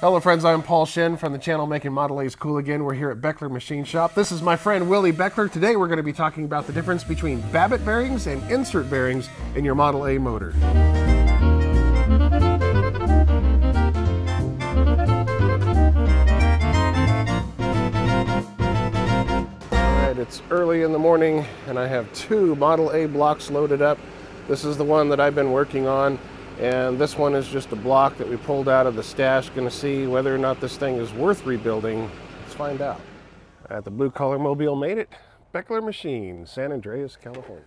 Hello friends, I'm Paul Shinn from the channel Making Model A's Cool Again. We're here at Baechler Machine Shop. This is my friend Willie Baechler. Today we're going to be talking about the difference between Babbitt bearings and insert bearings in your Model A motor. Alright, it's early in the morning and I have two Model A blocks loaded up. This is the one that I've been working on and this one is just a block that we pulled out of the stash. To see whether or not this thing is worth rebuilding. Let's find out. At the Blue Collar Mobile made it. Baechler Machine, San Andreas, California.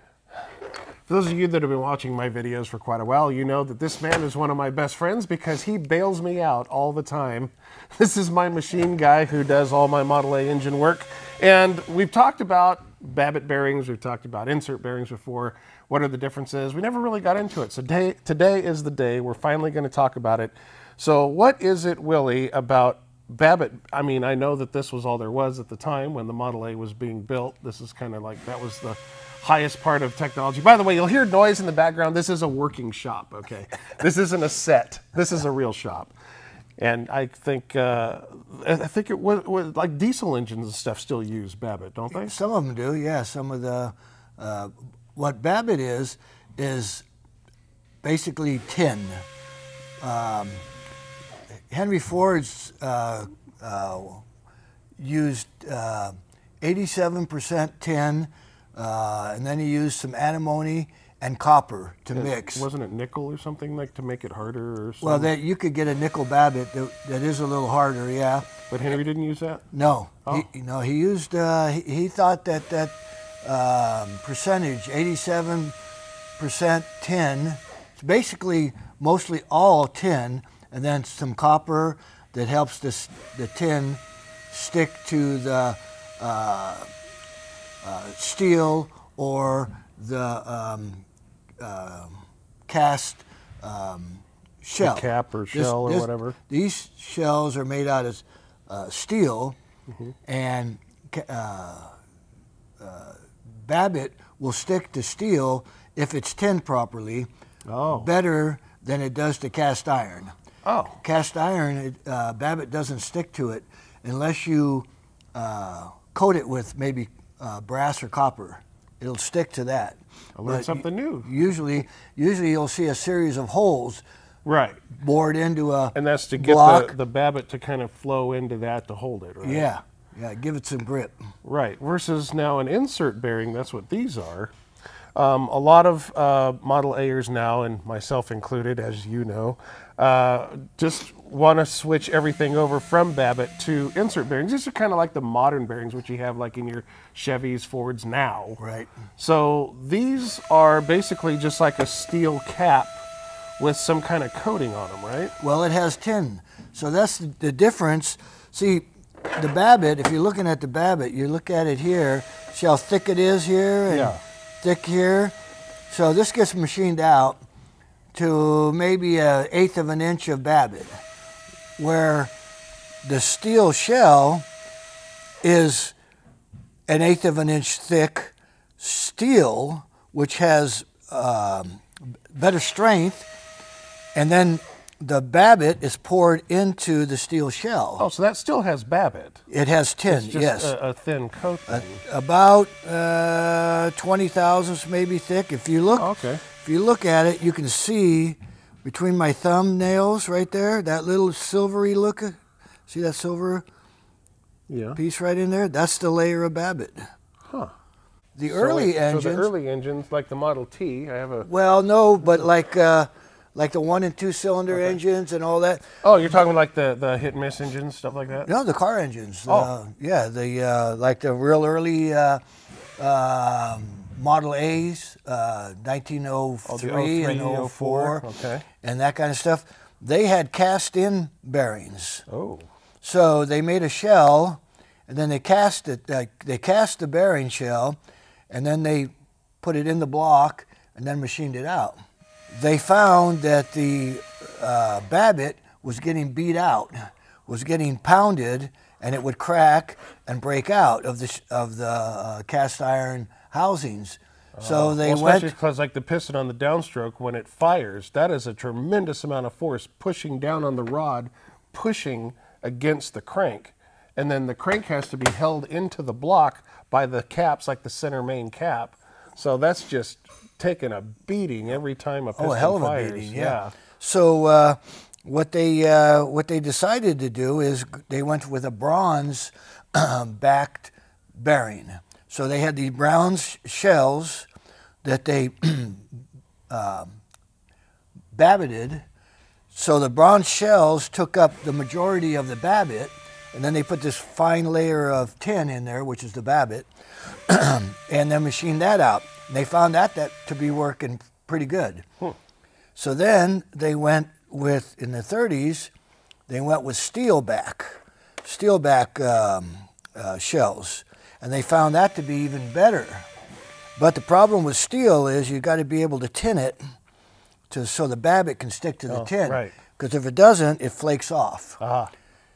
For those of you that have been watching my videos for quite a while, you know that this man is one of my best friends because he bails me out all the time. This is my machine guy who does all my Model A engine work. And we've talked about Babbitt bearings, we've talked about insert bearings before. What are the differences? We never really got into it. So today, today is the day we're finally going to talk about it. So what is it, Willie, about Babbitt? I mean, I know that this was all there was at the time when the Model A was being built. This is kind of like, that was the highest part of technology. By the way, you'll hear noise in the background. This is a working shop, okay? this isn't a set. This is a real shop. And I think uh, I think it was, was, like diesel engines and stuff still use Babbitt, don't they? Some of them do, yeah. Some of the uh, what Babbitt is is basically tin. Um, Henry Ford's uh, uh, used 87% uh, tin, uh, and then he used some antimony and copper to it, mix. Wasn't it nickel or something like to make it harder or something? Well, that you could get a nickel Babbitt that, that is a little harder, yeah. But Henry didn't use that. No, oh. he, no, he used. Uh, he, he, thought that that um, percentage, 87% tin, it's basically mostly all tin, and then some copper that helps this, the tin stick to the uh, uh, steel or the um, uh, cast um, shell. The cap or shell this, or whatever. These shells are made out of uh, steel, mm-hmm. and uh, uh, Babbitt will stick to steel if it's tinned properly. Oh. Better than it does to cast iron. Oh. Cast iron, it, uh, Babbitt doesn't stick to it unless you uh, coat it with maybe brass or copper it'll stick to that. I learned but something new. Usually, usually you'll see a series of holes. Right. Bored into a And that's to get the, the Babbitt to kind of flow into that to hold it, right? Yeah. Yeah, give it some grip. Right. Versus now an insert bearing, that's what these are. Um, a lot of uh, Model A'ers now, and myself included, as you know, uh, just want to switch everything over from Babbitt to insert bearings. These are kind of like the modern bearings, which you have like in your Chevys, Fords now. Right. So these are basically just like a steel cap with some kind of coating on them, right? Well, it has tin. So that's the difference. See, the Babbitt, if you're looking at the Babbitt, you look at it here, see how thick it is here and yeah. thick here. So this gets machined out to maybe an eighth of an inch of Babbitt, where the steel shell is an eighth of an inch thick steel, which has um, better strength, and then the Babbitt is poured into the steel shell. Oh, so that still has Babbitt. It has tin, it's just yes. A, a thin coat. Uh, about uh, 20 thousandths maybe thick. If you look, okay. if you look at it, you can see between my thumbnails right there, that little silvery look. See that silver yeah. piece right in there? That's the layer of Babbitt. Huh. The so early engines. So the early engines, like the Model T, I have a. Well, no, but like. Uh, like the one and two cylinder okay. engines and all that. Oh, you're talking like the, the hit and miss engines, stuff like that? No, the car engines. Oh. Uh, yeah, the uh, like the real early uh, um, Model A's, 1903 uh, oh, and 04, okay. and that kind of stuff. They had cast in bearings. Oh. So they made a shell, and then they cast it. they cast the bearing shell, and then they put it in the block, and then machined it out they found that the uh, Babbitt was getting beat out, was getting pounded, and it would crack and break out of the of the uh, cast iron housings. So uh, they well, went because like the piston on the downstroke when it fires, that is a tremendous amount of force pushing down on the rod, pushing against the crank. And then the crank has to be held into the block by the caps, like the center main cap. So that's just taking a beating every time a piston Oh, a hell of a fires. beating, yeah. So uh, what they uh, what they decided to do is they went with a bronze backed bearing. So they had these bronze shells that they um, babbited. So the bronze shells took up the majority of the babbit, and then they put this fine layer of tin in there, which is the babbit, and then machined that out. And they found that, that to be working pretty good. So then they went with, in the 30s, they went with steel back, steel back um, uh, shells. And they found that to be even better. But the problem with steel is you've got to be able to tin it to, so the babbit can stick to the Oh, tin. right. Because if it doesn't, it flakes off. Ah,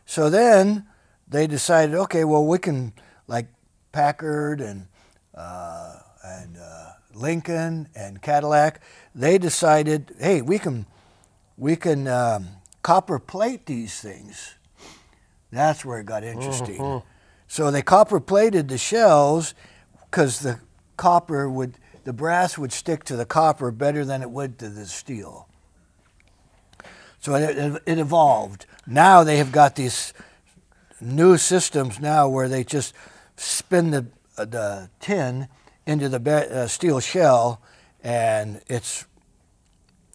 So then they decided, okay, well, we can, like Packard and, uh, and uh, Lincoln and Cadillac, they decided, hey, we can, we can um, copper plate these things. That's where it got interesting. So they copper plated the shells because the copper would, the brass would stick to the copper better than it would to the steel. So it, it, evolved. Now they have got these new systems now where they just spin the the tin into the uh, steel shell, and it's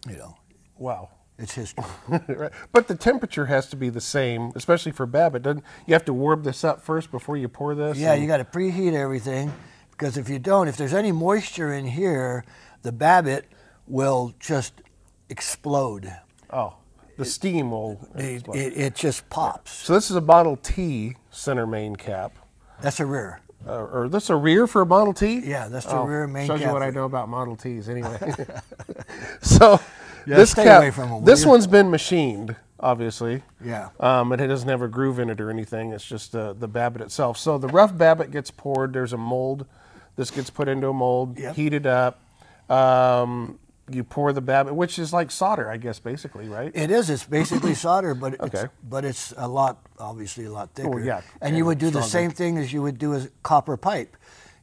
you know wow. It's history. Right. But the temperature has to be the same, especially for Babbitt. Doesn't you have to warm this up first before you pour this? yeah, And- you got to preheat everything because if you don't, if there's any moisture in here, the Babbitt will just explode. Oh, the steam will. It, it, it just pops. so this is a Model T center main cap, That's a rear. uh, or this a rear for a Model T? Yeah, that's the Oh, rear main cap. Shows you cap. what I know about Model Ts, anyway. so Yeah, this stay cap, away from this one's been machined, obviously. Yeah. Um, and it doesn't have a groove in it or anything. It's just uh, the Babbitt itself. So the rough Babbitt gets poured. There's a mold. This gets put into a mold, Yep. heated up. Um, you pour the Babbitt, which is like solder, I guess, basically, right? It is. It's basically solder, but it's, Okay. but it's a lot, obviously a lot thicker. yeah, And you would do the same thing as you would do as copper pipe.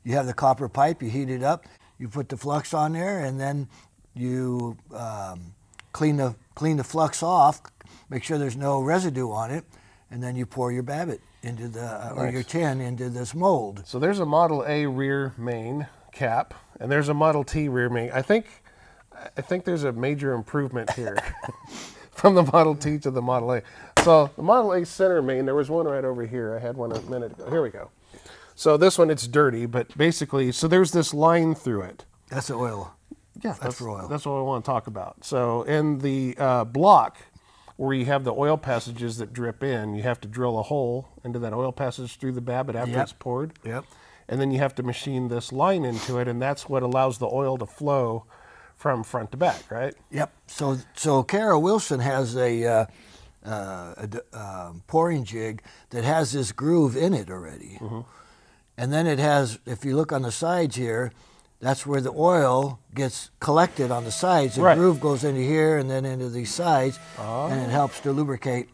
You have the copper pipe, you heat it up, you put the flux on there, and then you um, clean the clean the flux off, make sure there's no residue on it, and then you pour your Babbitt into the uh, or your tin into this mold. So there's a Model A rear main cap, and there's a Model T rear main. I think, I think there's a major improvement here from the Model T to the Model A. So the Model A center main, there was one right over here. I had one a minute ago. Here we go. So this one, it's dirty, but basically, so there's this line through it. That's the oil. Yeah, That's for oil. That's what I want to talk about. So in the uh, block where you have the oil passages that drip in, you have to drill a hole into that oil passage through the Babbitt after Yep. it's poured. Yep. And then you have to machine this line into it, and that's what allows the oil to flow from front to back, right? Yep. So so Kara Wilson has a, uh, uh, a um pouring jig that has this groove in it already, Mm-hmm. and then it has. If you look on the sides here, that's where the oil gets collected on the sides. The Right. groove goes into here and then into these sides, and it helps to lubricate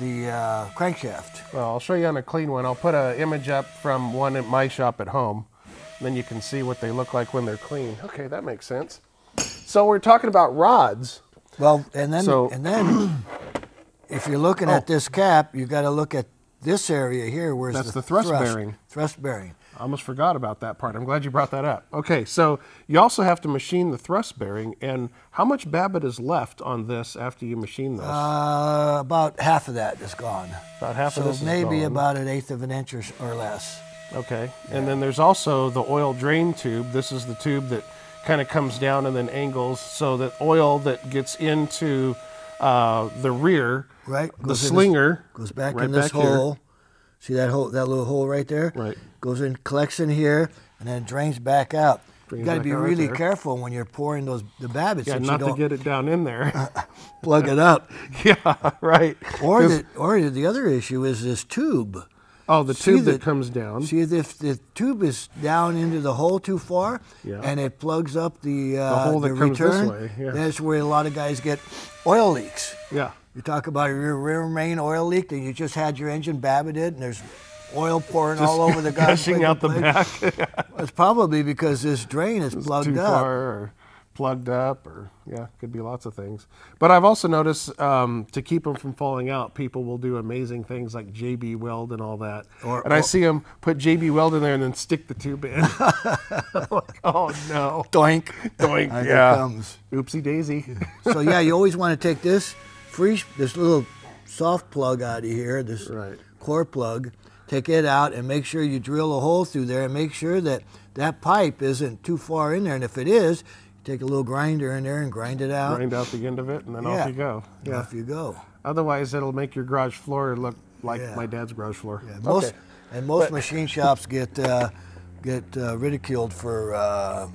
the uh, crankshaft. Well, I'll show you on a clean one. I'll put an image up from one at my shop at home. Then you can see what they look like when they're clean. Okay, that makes sense. So we're talking about rods. Well, and then So- and then if you're looking Oh. at this cap, you've got to look at this area here. Where's That's the, the thrust bearing. Thrust bearing. I almost forgot about that part. I'm glad you brought that up. Okay, so you also have to machine the thrust bearing, and how much Babbitt is left on this after you machine this? Uh, about half of that is gone. About half so of this is maybe about an eighth of an inch or, or less. Okay, and then there's also the oil drain tube. This is the tube that kind of comes down and then angles, so that oil that gets into uh, the rear, Right, the in this- slinger, Goes back right in this back here. See that hole, that little hole right there? Right. Goes in, collects in here, and then drains back out. Drains you got to be really there. careful when you're pouring those the babbitts Yeah, not to get it down in there. plug it up. yeah, right. Or the, or the other issue is this tube. oh, the see tube the- that comes down. See if the tube is down into the hole too far, Yeah. and it plugs up the uh, hole that comes this way, yeah. That's where a lot of guys get oil leaks. yeah. You talk about your rear main oil leak, and you just had your engine babbited, and there's oil pouring all over the gushing out the back. it's probably because this drain is plugged up. Or plugged up, or yeah, could be lots of things. But I've also noticed um, to keep them from falling out, people will do amazing things like JB Weld and all that. Or, and or, I see them put JB Weld in there and then stick the tube in. like, oh no! Doink, doink. Yeah. comes. Oopsie daisy. so yeah, you always want to take this free, this little soft plug out of here, this right. core plug, take it out and make sure you drill a hole through there and make sure that that pipe isn't too far in there. And if it is, take a little grinder in there and grind it out. Grind out the end of it, and then yeah. off you go. Yeah. Off you go. Otherwise, it'll make your garage floor look like yeah. my dad's garage floor. Yeah. Most, okay. And most but, machine shops get uh, get uh, ridiculed for. Uh,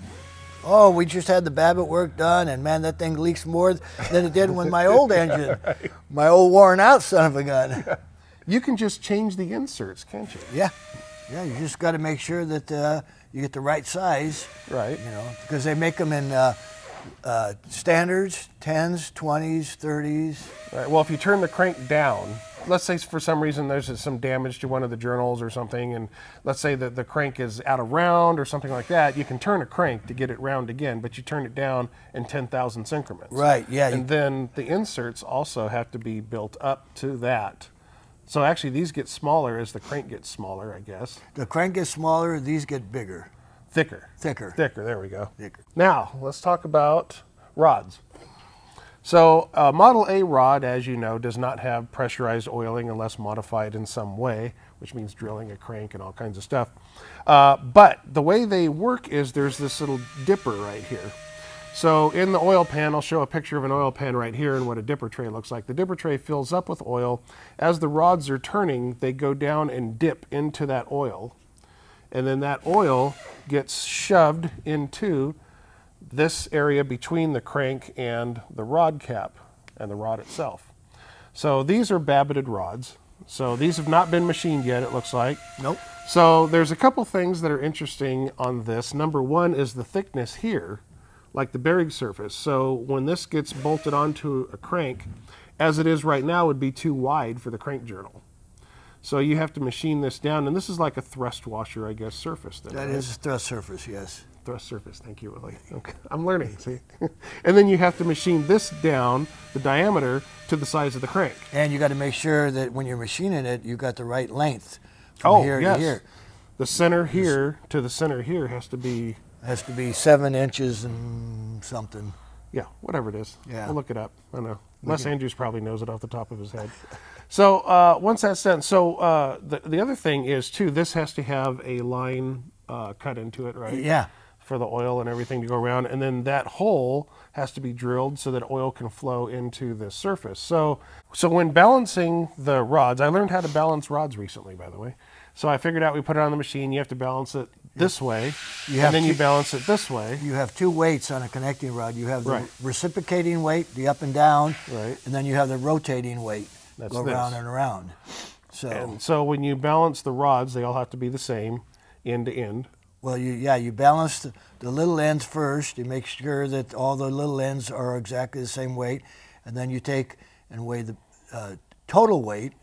oh, we just had the Babbitt work done, and man, that thing leaks more than it did with my old engine, right. my old worn out son of a gun. You can just change the inserts, can't you? Yeah, yeah. You just got to make sure that uh, you get the right size. Right. You know, because they make them in uh, uh, standards, 10s, 20s, 30s. Right. Well, if you turn the crank down, let's say for some reason there's some damage to one of the journals or something, and let's say that the crank is out of round or something like that, you can turn a crank to get it round again, but you turn it down in 10,000 increments. Right, yeah. And then the inserts also have to be built up to that. So actually, these get smaller as the crank gets smaller, I guess. The crank gets smaller, these get bigger. Thicker. Thicker. Thicker, there we go. Thicker. Now, let's talk about rods. So, a Model A rod, as you know, does not have pressurized oiling unless modified in some way, which means drilling a crank and all kinds of stuff. Uh, but the way they work is there's this little dipper right here. So in the oil pan, I'll show a picture of an oil pan right here and what a dipper tray looks like. The dipper tray fills up with oil. As the rods are turning, they go down and dip into that oil. And then that oil gets shoved into this area between the crank and the rod cap and the rod itself. So these are babbited rods. So these have not been machined yet, it looks like. Nope. So there's a couple things that are interesting on this. Number one is the thickness here like the bearing surface. So when this gets bolted onto a crank, as it is right now, would be too wide for the crank journal. So you have to machine this down, and this is like a thrust washer, I guess, surface. Then, that right? is a thrust surface, yes. Thrust surface, thank you, Willie. Okay. I'm learning, see? and then you have to machine this down, the diameter, to the size of the crank. And you got to make sure that when you're machining it, you got the right length from oh, here yes. to here. The center here to the center here has to be has to be seven inches and something. Yeah, whatever it is. Yeah. We'll look it up. I know. Les Andrews probably knows it off the top of his head. So uh, once that's done, so uh, the, the other thing is too, this has to have a line uh, cut into it, right? Yeah. For the oil and everything to go around. And then that hole has to be drilled so that oil can flow into the surface. So, so when balancing the rods, I learned how to balance rods recently, by the way. So I figured out we put it on the machine. You have to balance it this way, you and then two, you balance it this way. You have two weights on a connecting rod. You have the right. reciprocating weight, the up and down, right. and then you have the rotating weight, That's go this. around and around. So, and so when you balance the rods, they all have to be the same, end to end. Well, you yeah, you balance the, the little ends first. You make sure that all the little ends are exactly the same weight, and then you take and weigh the uh, total weight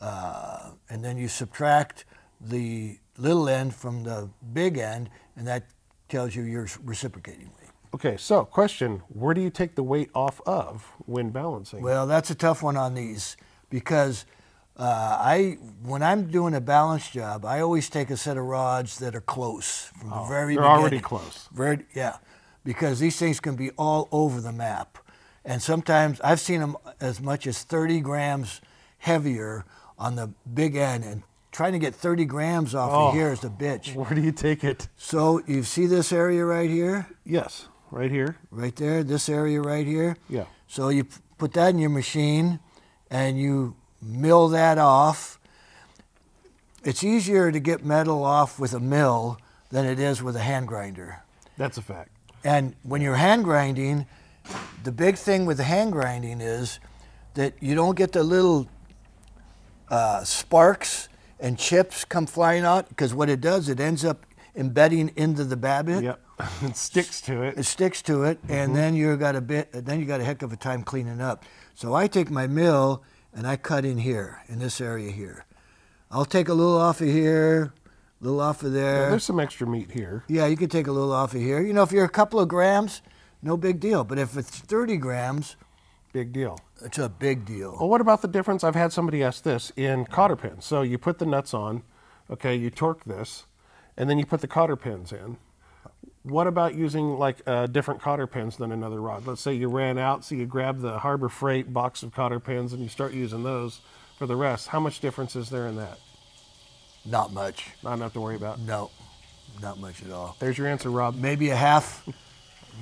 uh, and then you subtract the little end from the big end, and that tells you your reciprocating weight. Okay, so question, where do you take the weight off of when balancing? Well, that's a tough one on these because uh, I, when I'm doing a balance job, I always take a set of rods that are close from oh, the very they're beginning. already close. Very, yeah, because these things can be all over the map. And sometimes I've seen them as much as 30 grams heavier on the big end and trying to get 30 grams off oh, of here is a bitch. Where do you take it? So you see this area right here? Yes, right here. Right there, this area right here? Yeah. So you put that in your machine and you mill that off. It's easier to get metal off with a mill than it is with a hand grinder. That's a fact. And when you're hand grinding, the big thing with the hand grinding is that you don't get the little uh, sparks and chips come flying out because what it does, it ends up embedding into the Babbitt. Yep. it sticks to it. It sticks to it, and then you got a bit. Then you got a heck of a time cleaning up. So I take my mill and I cut in here in this area here. I'll take a little off of here, a little off of Yeah, there. there's some extra meat here. Yeah, you can take a little off of here. You know, if you're a couple of grams, no big deal. But if it's 30 grams, Big deal. it's a big deal. Well, what about the difference? I've had somebody ask this in cotter pins. So you put the nuts on, okay, you torque this, and then you put the cotter pins in. What about using like uh, different cotter pins than another rod? Let's say you ran out, so you grab the Harbor Freight box of cotter pins and you start using those for the rest. How much difference is there in that? Not much. Not enough to worry about. No, not much at all. There's your answer, Rob. Maybe a half,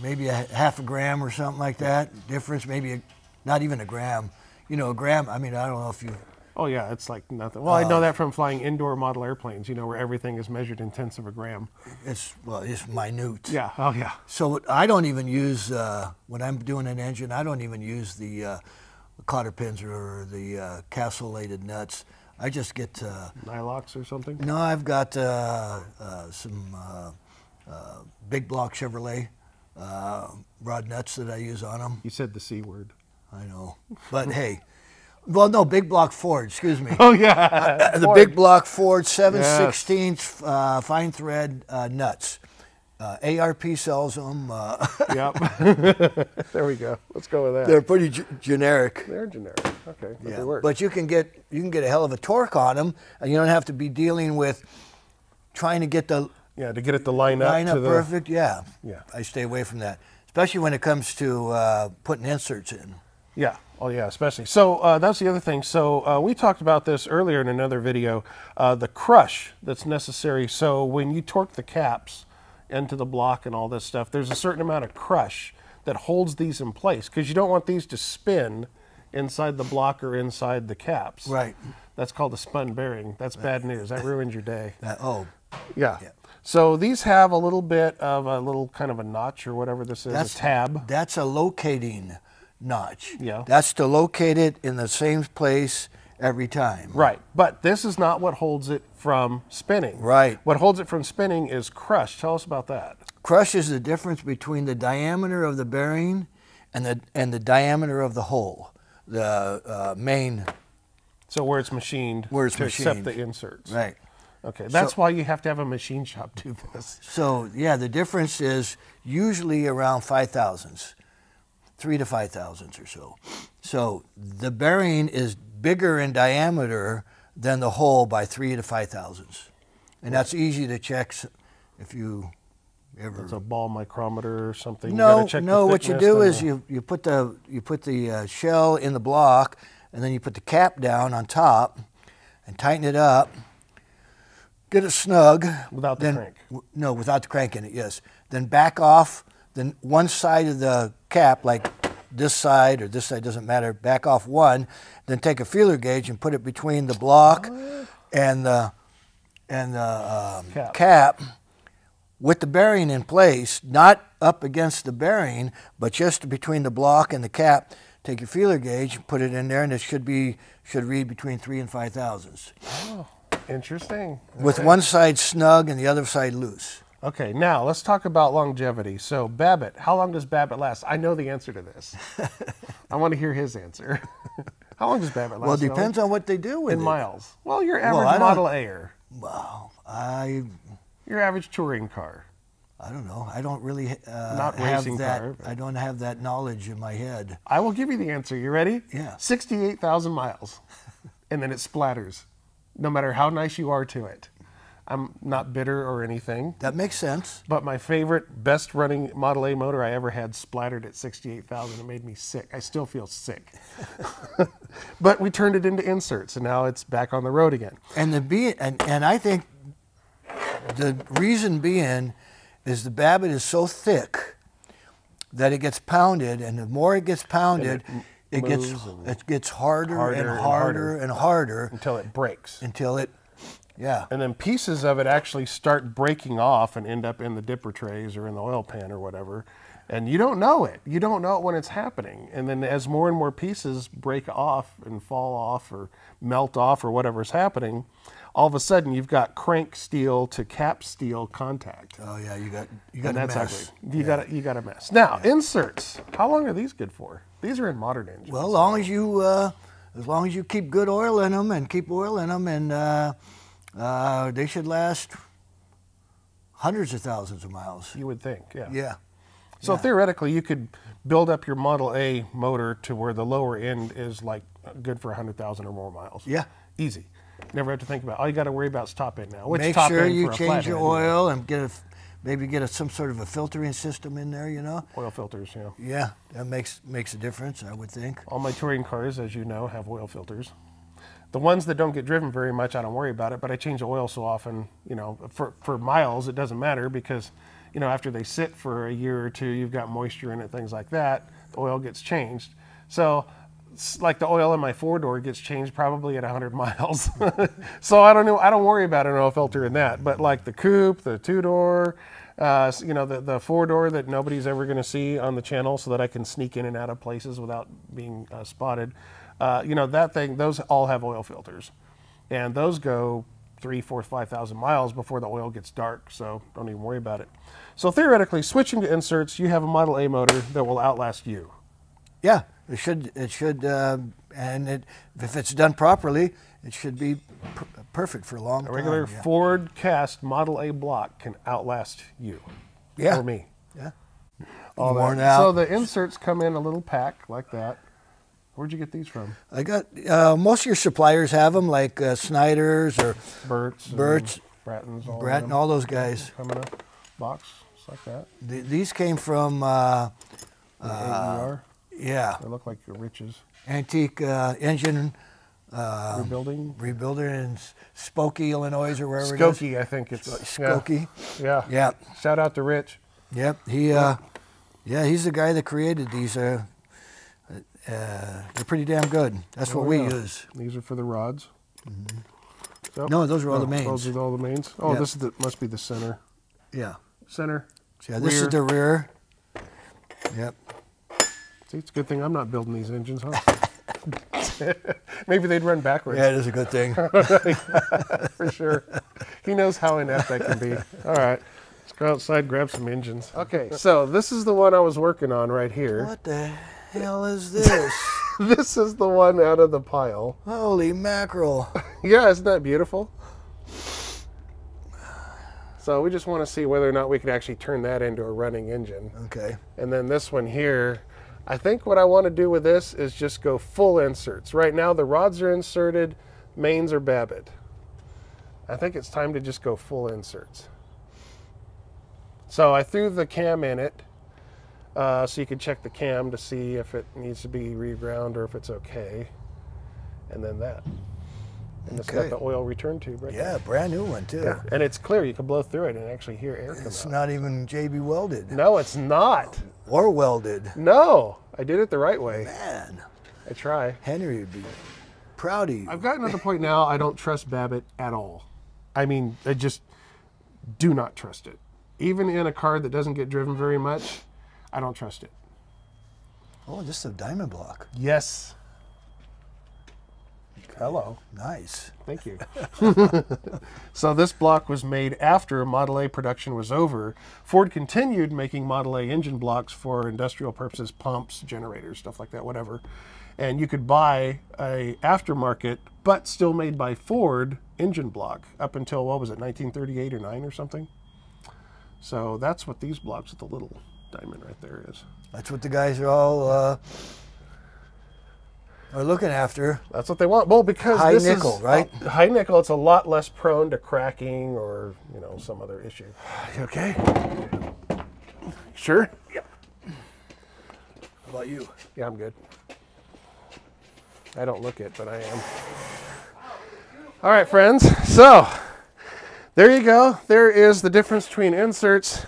maybe a half a gram or something like that. Difference, maybe a, not even a gram. You know, a gram. I mean, I don't know if you. Oh yeah, it's like nothing. Well, I know that from flying indoor model airplanes. You know where everything is measured in tenths of a gram. It's well, it's minute. Yeah. Oh yeah. So I don't even use uh, when I'm doing an engine. I don't even use the uh, cotter pins or the uh, castellated nuts. I just get. Uh, Nylox or something. no, I've got uh, uh, some uh, uh, big block Chevrolet uh, rod nuts that I use on them. You said the c word. I know, but hey, well, no, big block Ford. Excuse me. Oh yeah. Uh, the big block Ford 7 16th uh, fine thread uh, nuts. Uh, ARP sells them. Uh, Yep. there we go. Let's go with that. they're pretty g- generic. They're generic. Okay, but Yeah, they work. but you can get you can get a hell of a torque on them, and you don't have to be dealing with trying to get the yeah, to get it to line up line to up the perfect. Yeah, Yeah. I stay away from that, especially when it comes to uh, putting inserts in. Yeah. Oh, yeah, especially. So uh, that's the other thing. So uh, we talked about this earlier in another video. Uh, the crush that's necessary. So when you torque the caps into the block and all this stuff, there's a certain amount of crush that holds these in place because you don't want these to spin inside the block or inside the caps. Right. That's called a spun bearing. That's bad news. That ruins your day. That, oh, Yeah. Yeah. So these have a little bit of a little kind of a notch or whatever this is, That's- a tab. that's a locating notch. Yeah. That's to locate it in the same place every time. Right. But this is not what holds it from spinning. Right. What holds it from spinning is crush. Tell us about that. Crush is the difference between the diameter of the bearing and the and the diameter of the hole, the uh, main. So where it's machined Where it's to accept the inserts. Right. Okay. That's So- why you have to have a machine shop do this. So yeah, the difference is usually around five thousandths, three to five thousandths or so. So the bearing is bigger in diameter than the hole by three to five thousandths, and that's easy to check if you ever. It's a ball micrometer or something. No, gotta check the no. What you do is the- you, you put the you put the uh, shell in the block, and then you put the cap down on top, and tighten it up. Get it snug. Without the then, crank. No, without the crank in it. Yes. Then back off. Then one side of the cap, like this side or this side, doesn't matter. Back off one. Then take a feeler gauge and put it between the block and the and the um, Cap. cap with the bearing in place, not up against the bearing, but just between the block and the cap. Take your feeler gauge, put it in there, and it should be should read between three and five thousandths, Interesting. with Okay. one side snug and the other side loose. Okay, now let's talk about longevity. So, Babbitt, how long does Babbitt last? I know the answer to this. I want to hear his answer. how long does Babbitt last? Well, it depends on what they do with in it. miles. Well, your Well, average don't- Model Air, Well, I your average touring car. I don't know. I don't really uh, Not have racing that. car, but- I don't have that knowledge in my head. I will give you the answer. You ready? Yeah. 68,000 miles. and then it splatters, no matter how nice you are to it. I'm not bitter or anything, That makes sense. but my favorite, best running Model A motor I ever had splattered at 68,000. It made me sick. I still feel sick. but we turned it into inserts, and now it's back on the road again. And the be and, and I think the reason being is the Babbitt is so thick that it gets pounded, and the more it gets pounded, it, it gets it gets harder, Harder and and harder harder. and harder Until it breaks. until it, yeah. And then pieces of it actually start breaking off and end up in the dipper trays or in the oil pan or whatever. And you don't know it. You don't know it when it's happening. And then as more and more pieces break off and fall off or melt off or whatever's happening, all of a sudden you've got crank steel to cap steel contact. Oh yeah, you got you got And a that's mess. ugly. You got a, you got a mess. Now inserts. How long are these good for? These are in modern engines. Well, as long as you uh, as long as you keep good oil in them and keep oil in them, and uh, uh, they should last hundreds of thousands of miles. you would think, yeah. Yeah. So theoretically, you could build up your Model A motor to where the lower end is like good for 100,000 or more miles. Yeah. Easy. Never have to think about. it. All you got to worry about is top end now. Which Make top sure end you for a change your oil and get a maybe get a, some sort of a filtering system in there. You know. Oil filters, yeah. Yeah, that makes makes a difference. I would think. All my touring cars, as you know, have oil filters. The ones that don't get driven very much, I don't worry about it, but I change the oil so often, you know, for, for miles, it doesn't matter because, you know, after they sit for a year or two, you've got moisture in it, things like that, the oil gets changed. So, like the oil in my four door gets changed probably at 100 miles. so I don't know, I don't worry about an oil filter in that, but like the coupe, the two door, uh, you know, the, the four door that nobody's ever going to see on the channel so that I can sneak in and out of places without being uh, spotted. Uh, you know, that thing, those all have oil filters. And those go three, four, five thousand miles before the oil gets dark, so don't even worry about it. So theoretically, switching to inserts, you have a Model A motor that will outlast you. Yeah, it should it should uh, and it, if it's done properly, it should be per- perfect for a long A regular time. Ford cast Model A block can outlast you Yeah. or me. Yeah. All that. Worn out. So the inserts come in a little pack like that. Where'd you get these from? I got uh, most of your suppliers have them, like uh, Snyder's or Bert's, Bert's, Bratton's, all of Brett, and them all those guys. come in a box just like that. Th- these came from uh, The AER. yeah, They look like your riches. antique uh, engine uh, Rebuilding. rebuilder in S- Spokane, Illinois, or wherever it is. Skokie, I think it's. Skokie. Yeah. Yeah. Shout out to Rich. Yep. He. Uh, yeah, he's the guy that created these. Uh, they're pretty damn good. That's what Oh, we yeah. use. These are for the rods. So- No, those are all the oh, mains. Those are all the mains. Oh, Yeah. this is the must be the center. Yeah. Center. Yeah. This is the rear. Yep. See, it's a good thing I'm not building these engines, huh? Maybe they'd run backwards Yeah, it is a good thing. for sure. He knows how inept I can be. All right. Let's go outside, grab some engines. Okay, so this is the one I was working on right here. what the hell is this? This is the one out of the pile. Holy mackerel! Yeah, isn't that beautiful? So we just want to see whether or not we could actually turn that into a running engine. Okay. And then this one here, I think what I want to do with this is just go full inserts. Right now the rods are inserted, mains are Babbitt. I think it's time to just go full inserts. So I threw the cam in it, uh, so you can check the cam to see if it needs to be reground or if it's okay. And then that. And it's Okay. got the oil return tube right Yeah, brand new one too. there. And it's clear, you can blow through it and actually hear air come It's not even JB welded No, it's not. or welded. No, I did it the right way. Man, I try. Henry would be proud of you. I've gotten to the point now I don't trust Babbitt at all. I mean, I just do not trust it. Even in a car that doesn't get driven very much, I don't trust it. Oh, this is a diamond block. Yes. Hello. Nice. Thank you. so this block was made after Model A production was over. Ford continued making Model A engine blocks for industrial purposes, pumps, generators, stuff like that, whatever. And you could buy a aftermarket, but still made by Ford engine block up until what was it, 1938 or 9 or something. So that's what these blocks with the little diamond right there is. That's what the guys are all uh, are looking after. That's what they want. Well, because High nickel, is, right? uh, high nickel, it's a lot less prone to cracking or you know some other issue. You okay? Sure. Yep. How about you? Yeah, I'm good. I don't look it, but I am. All right, friends. So there you go. There is the difference between inserts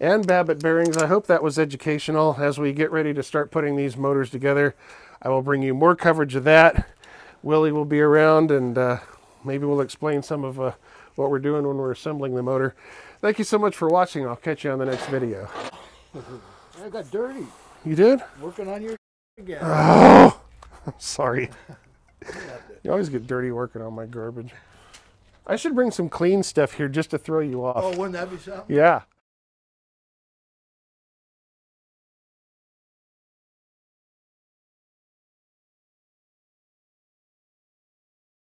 and Babbitt bearings. I hope that was educational. As we get ready to start putting these motors together, I will bring you more coverage of that. Willie will be around, and uh, maybe we'll explain some of uh, what we're doing when we're assembling the motor. Thank you so much for watching. I'll catch you on the next video. I got dirty You did? working on your again. Oh, I'm sorry. You always get dirty working on my garbage. I should bring some clean stuff here just to throw you off. oh, wouldn't that be something? Yeah.